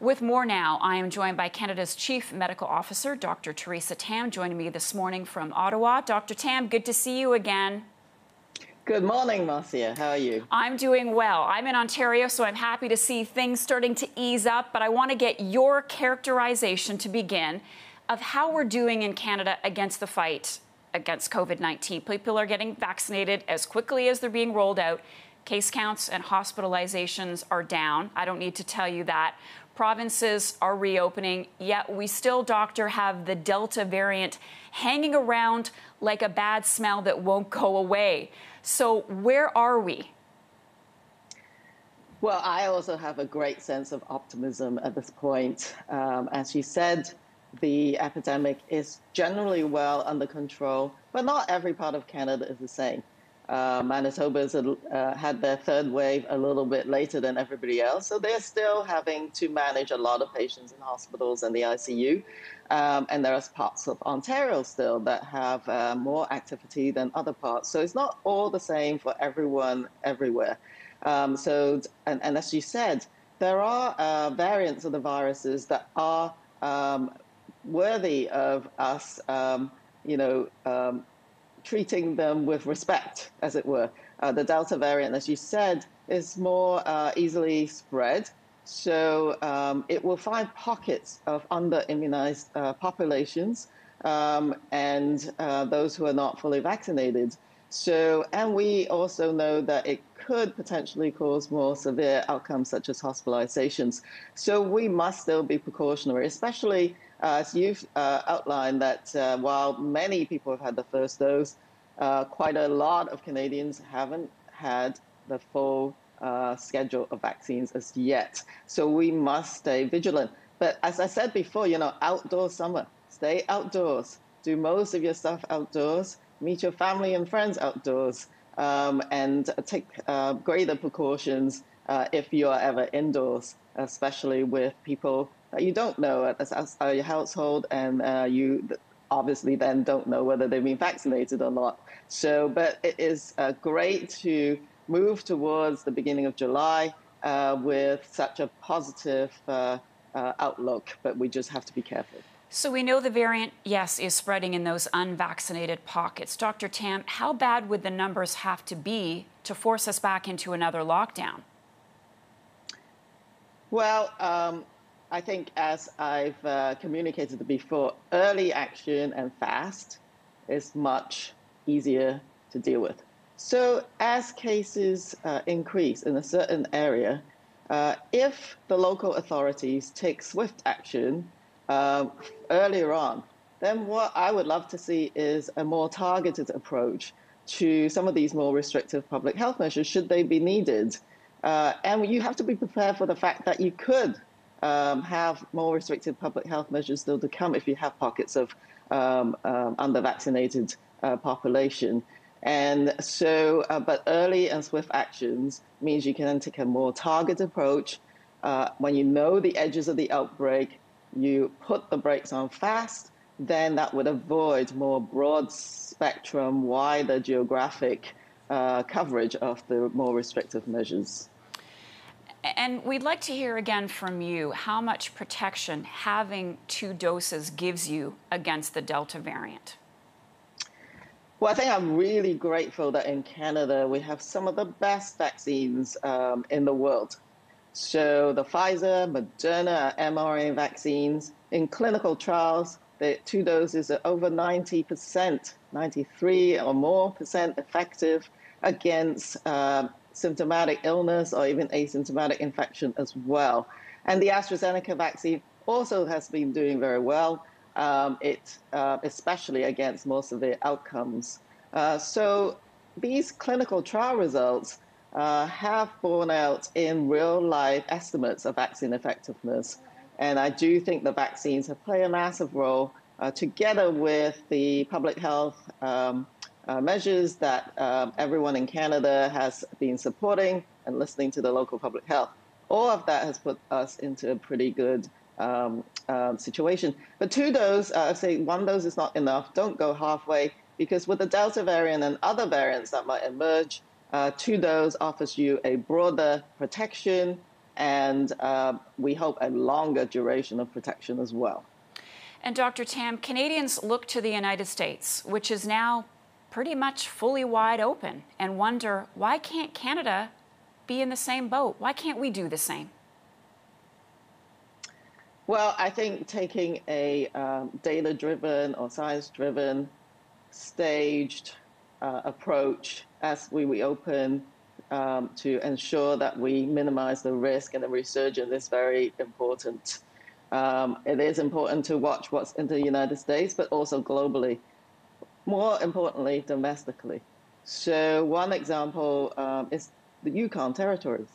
With more now, I am joined by Canada's Chief Medical Officer, Dr. Theresa Tam, joining me this morning from Ottawa. Dr. Tam, good to see you again. Good morning, Marcia. How are you? I'm doing well. I'm in Ontario, so I'm happy to see things starting to ease up, but I want to get your characterization to begin of how we're doing in Canada against the fight against COVID 19. People are getting vaccinated as quickly as they're being rolled out. Case counts and hospitalizations are down. I don't need to tell you that. Provinces are reopening, yet we still, doctor, have the Delta variant hanging around like a bad smell that won't go away. So, where are we? Well, I also have a great sense of optimism at this point. Um, as you said, the epidemic is generally well under control, but not every part of Canada is the same. Uh, Manitoba's uh, had their third wave a little bit later than everybody else, so they're still having to manage a lot of patients in hospitals and the ICU. Um, and there are parts of Ontario still that have uh, more activity than other parts. So it's not all the same for everyone everywhere. Um, so, and, and, as you said, there are uh, variants of the viruses that are um, worthy of us, um, you know, um, treating them with respect, as it were. Uh, the Delta variant, as you said, is more uh, easily spread. So um, it will find pockets of under immunized uh, populations um, and uh, those who are not fully vaccinated. So, and we also know that it could potentially cause more severe outcomes such as hospitalizations. So we must still be precautionary, especially as you've uh, outlined that uh, while many people have had the first dose, quite a lot of Canadians haven't had the full schedule of vaccines as yet. So we must stay vigilant. But as I said before, you know, outdoor summer, stay outdoors, do most of your stuff outdoors, meet your family and friends outdoors, um, and take uh, greater precautions uh, if you are ever indoors, especially with people you don't know as, as your household, and uh, you obviously then don't know whether they've been vaccinated or not. So, but it is uh, great to move towards the beginning of July uh, with such a positive uh, uh, outlook, but we just have to be careful. So we know the variant, yes, is spreading in those unvaccinated pockets. Dr. Tam, how bad would the numbers have to be to force us back into another lockdown? Well, um, I think, as I've uh, communicated before, early action and fast is much easier to deal with. So, as cases uh, increase in a certain area, uh, if the local authorities take swift action uh, earlier on, then what I would love to see is a more targeted approach to some of these more restrictive public health measures, should they be needed. Uh, and you have to be prepared for the fact that you could um, have more restrictive public health measures still to come if you have pockets of um, um, under-vaccinated uh, population. And so, uh, but early and swift actions means you can take a more targeted approach. Uh, when you know the edges of the outbreak, you put the brakes on fast, then that would avoid more broad spectrum, wider geographic uh, coverage of the more restrictive measures. And we'd like to hear again from you how much protection having two doses gives you against the Delta variant. Well, I think I'm really grateful that in Canada we have some of the best vaccines um, in the world. So the Pfizer, Moderna, mRNA vaccines in clinical trials, the two doses are over 90%, 93 or more percent effective against uh, symptomatic illness or even asymptomatic infection as well. And the AstraZeneca vaccine also has been doing very well, um, it, uh, especially against more severe outcomes. Uh, so these clinical trial results uh, have borne out in real life estimates of vaccine effectiveness. And I do think the vaccines have played a massive role uh, together with the public health um, uh, measures that um, everyone in Canada has been supporting and listening to the local public health. All of that has put us into a pretty good um, um, situation. But two dose, uh, I say one dose is not enough. Don't go halfway because with the Delta variant and other variants that might emerge, uh, two dose offers you a broader protection and uh, we hope a longer duration of protection as well. And Dr. Tam, Canadians look to the United States, which is now pretty much fully wide open, and wonder why can't Canada be in the same boat? Why can't we do the same? Well, I think taking a um, data driven or science driven, staged uh, approach as we reopen um, to ensure that we minimize the risk and the resurgence is very important. Um, it is important to watch what's in the United States, but also globally. More importantly, domestically. So, one example um, is the Yukon territories.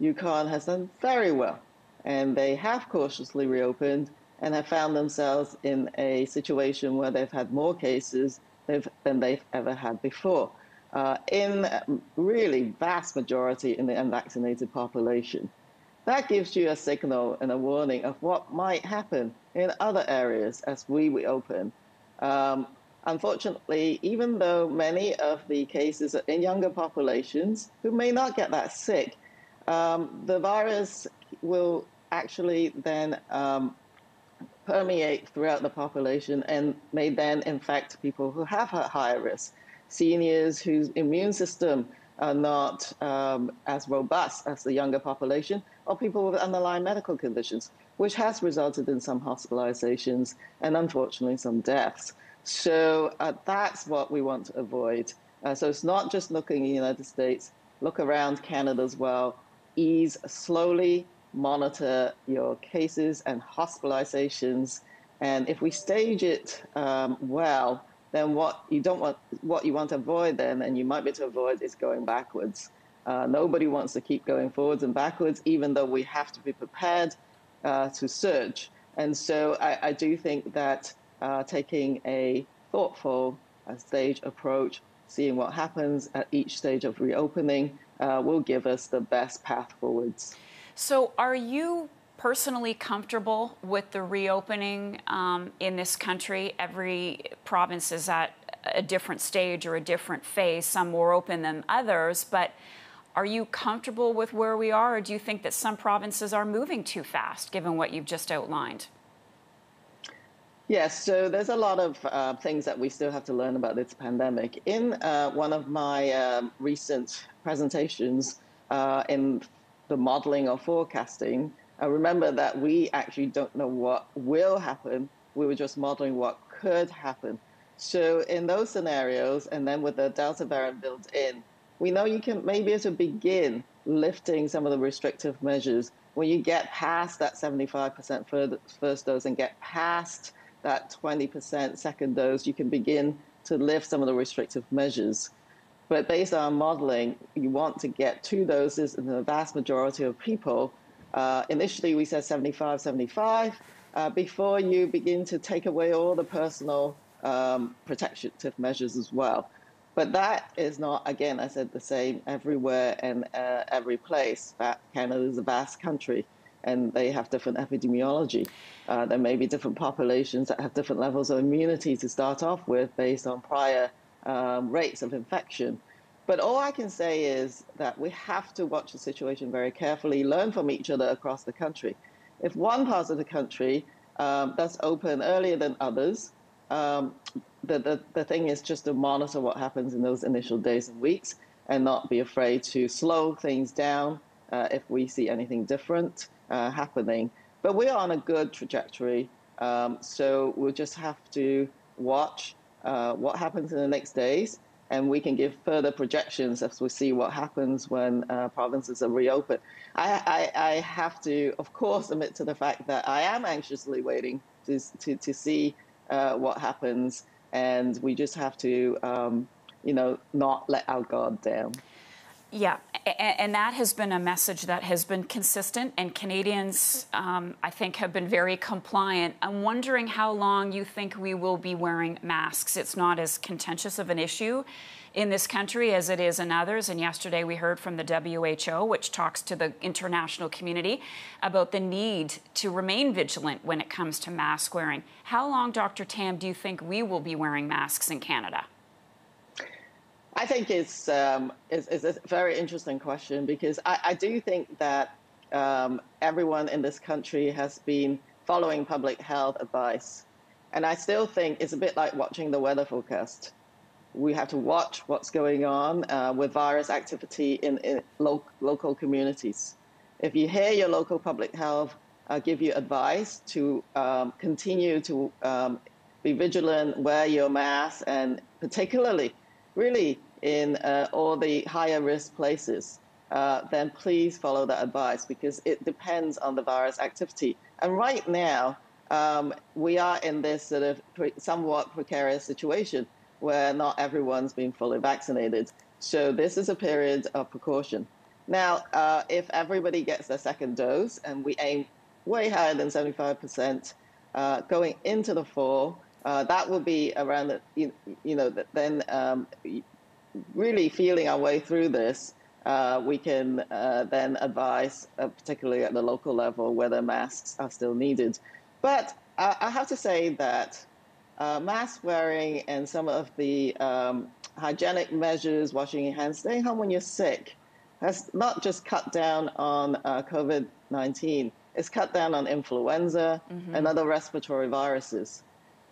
Yukon has done very well, and they have cautiously reopened and have found themselves in a situation where they've had more cases than they've ever had before. Uh, in really vast majority in the unvaccinated population. That gives you a signal and a warning of what might happen in other areas as we reopen. Um, unfortunately, even though many of the cases are in younger populations who may not get that sick, um, the virus will actually then um, permeate throughout the population and may then infect people who have a higher risk, seniors whose immune system are not um, as robust as the younger population, or people with underlying medical conditions, which has resulted in some hospitalizations and unfortunately some deaths. So uh, that's what we want to avoid. Uh, so it's not just looking in the United States, look around Canada as well, ease slowly monitor your cases and hospitalizations. And if we stage it um, well, then what you don't want, what you want to avoid then, and you might be able to avoid, is going backwards. Uh, nobody wants to keep going forwards and backwards, even though we have to be prepared uh, to surge. And so I, I do think that uh, taking a thoughtful uh, stage approach, seeing what happens at each stage of reopening, uh, will give us the best path forwards. So, are you personally comfortable with the reopening um, in this country? Every province is at a different stage or a different phase, some more open than others, but are you comfortable with where we are, or do you think that some provinces are moving too fast, given what you've just outlined? Yes, so there's a lot of uh, things that we still have to learn about this pandemic. In uh, one of my um, recent presentations uh, in the modeling or forecasting, I remember that we actually don't know what will happen. We were just modeling what could happen. So in those scenarios, and then with the Delta variant built in, we know you can maybe to begin lifting some of the restrictive measures when you get past that 75% first dose and get past that 20% second dose, you can begin to lift some of the restrictive measures. But based on modeling, you want to get two doses in the vast majority of people. Uh, initially, we said 75, 75, uh, before you begin to take away all the personal um, protective measures as well. But that is not, again, I said the same everywhere and uh, every place. Canada is a vast country and they have different epidemiology. Uh, there may be different populations that have different levels of immunity to start off with based on prior um, rates of infection. But all I can say is that we have to watch the situation very carefully, learn from each other across the country. If one part of the country um, that's open earlier than others, um, the, the, the thing is just to monitor what happens in those initial days and weeks and not be afraid to slow things down uh, if we see anything different uh, happening. But we are on a good trajectory, um, so we'll just have to watch uh, what happens in the next days, and we can give further projections as we see what happens when uh, provinces are reopened. I, I, I, have to, of course, admit to the fact that I am anxiously waiting to, to, to see uh, what happens, and we just have to, um, you know, not let our guard down. Yeah, and that has been a message that has been consistent, and Canadians, um, I think, have been very compliant. I'm wondering how long you think we will be wearing masks. It's not as contentious of an issue in this country as it is in others. And yesterday we heard from the WHO, which talks to the international community about the need to remain vigilant when it comes to mask wearing. How long, Dr. Tam, do you think we will be wearing masks in Canada? I think it's, um, it's, it's, a very interesting question because I, I, do think that um, everyone in this country has been following public health advice. And I still think it's a bit like watching the weather forecast. We have to watch what's going on uh, with virus activity in, in lo- local communities. If you hear your local public health uh, give you advice to um, continue to um, be vigilant, wear your mask, and particularly, really, in uh, all the higher risk places, uh, then please follow that advice because it depends on the virus activity. And right now, um, we are in this sort of pre- somewhat precarious situation where not everyone's been fully vaccinated. So this is a period of precaution. Now, uh, if everybody gets their second dose, and we aim way higher than 75% uh, going into the fall, uh, that would be around the, you, you know, then um, really feeling our way through this. Uh, we can uh, then advise, uh, particularly at the local level, whether masks are still needed. But I have to say that uh, mask wearing and some of the um, hygienic measures, washing your hands, staying home when you're sick, has not just cut down on uh, COVID 19, it's cut down on influenza mm-hmm. and other respiratory viruses.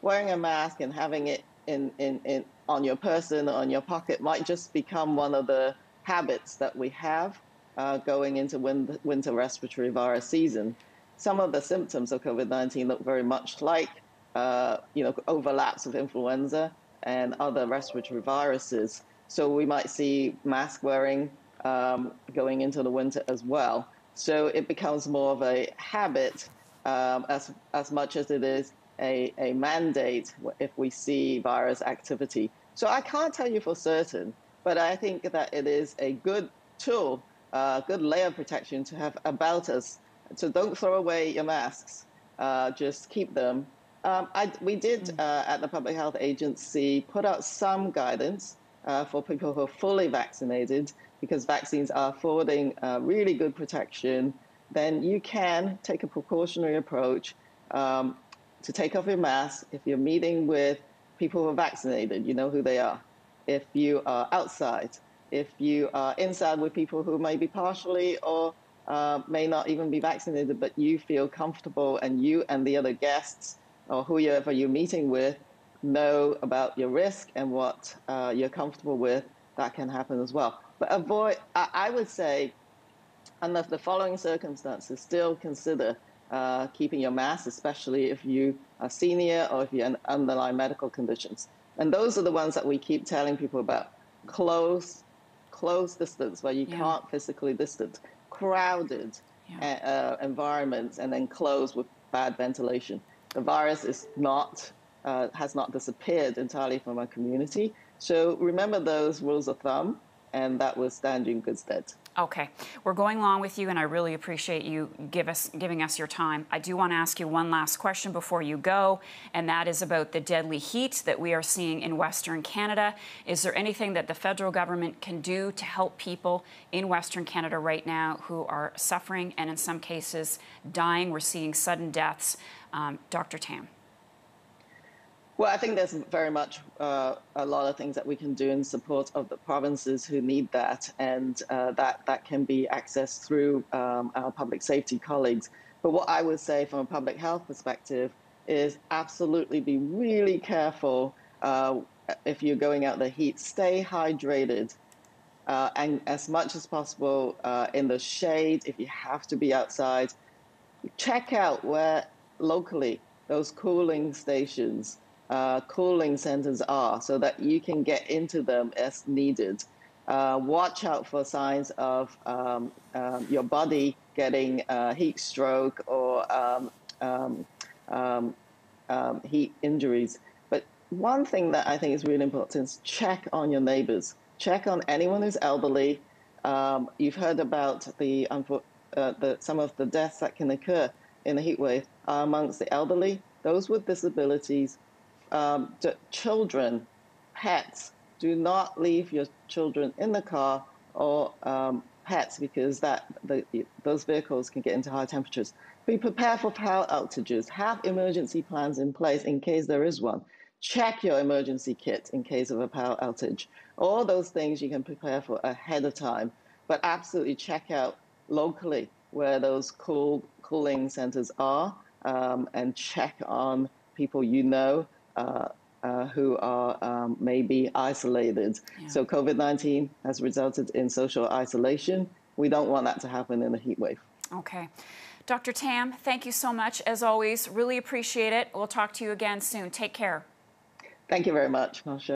Wearing a mask and having it in, in, in, on your person or on your pocket might just become one of the habits that we have uh, going into winter, winter respiratory virus season. Some of the symptoms of COVID 19 look very much like uh, you know, overlaps of influenza and other respiratory viruses. So we might see mask wearing um, going into the winter as well. So it becomes more of a habit um, as, as much as it is a, a mandate if we see virus activity. So I can't tell you for certain, but I think that it is a good tool, a uh, good layer of protection to have about us. So don't throw away your masks, uh, just keep them. Um, I, we did mm. uh, at the Public Health Agency put out some guidance uh, for people who are fully vaccinated because vaccines are affording uh, really good protection, then you can take a precautionary approach um, to take off your mask if you're meeting with people who are vaccinated, you know who they are. If you are outside, if you are inside with people who may be partially or uh, may not even be vaccinated, but you feel comfortable and you and the other guests or whoever you're meeting with know about your risk and what uh, you're comfortable with, that can happen as well. But avoid, I would say, under the following circumstances, still consider uh, keeping your mask, especially if you are senior or if you have underlying medical conditions. And those are the ones that we keep telling people about. Close, close distance where you yeah. can't physically distance, crowded yeah. uh, environments, and then close with bad ventilation. The virus is not uh, has not disappeared entirely from our community. So remember those rules of thumb and that will stand you in good stead. Okay, we're going along with you, and I really appreciate you give us, giving us your time. I do want to ask you one last question before you go, and that is about the deadly heat that we are seeing in Western Canada. Is there anything that the federal government can do to help people in Western Canada right now who are suffering and, in some cases, dying? We're seeing sudden deaths. Um, Dr. Tam. Well, I think there's very much uh, a lot of things that we can do in support of the provinces who need that, and uh, that that can be accessed through um, our public safety colleagues. But what I would say from a public health perspective is absolutely be really careful uh, if you're going out in the heat. Stay hydrated, uh, and as much as possible uh, in the shade if you have to be outside. Check out where locally those cooling stations uh, cooling centers are so that you can get into them as needed. Uh, watch out for signs of um, um, your body getting uh, heat stroke or um, um, um, um, heat injuries. But one thing that I think is really important is check on your neighbors. Check on anyone who's elderly. you've heard about the, uh, the, some of the deaths that can occur in a heat wave amongst the elderly, those with disabilities, um, children, pets, do not leave your children in the car or um, pets because that the, those vehicles can get into high temperatures. Be prepared for power outages. Have emergency plans in place in case there is one. Check your emergency kit in case of a power outage. All those things you can prepare for ahead of time, but absolutely check out locally where those cool cooling centers are um, and check on people you know uh, who are um, maybe isolated. Yeah. So COVID 19 has resulted in social isolation. We don't want that to happen in a heat wave. Okay. Dr. Tam, thank you so much. As always, really appreciate it. We'll talk to you again soon. Take care. Thank you very much, Marcia.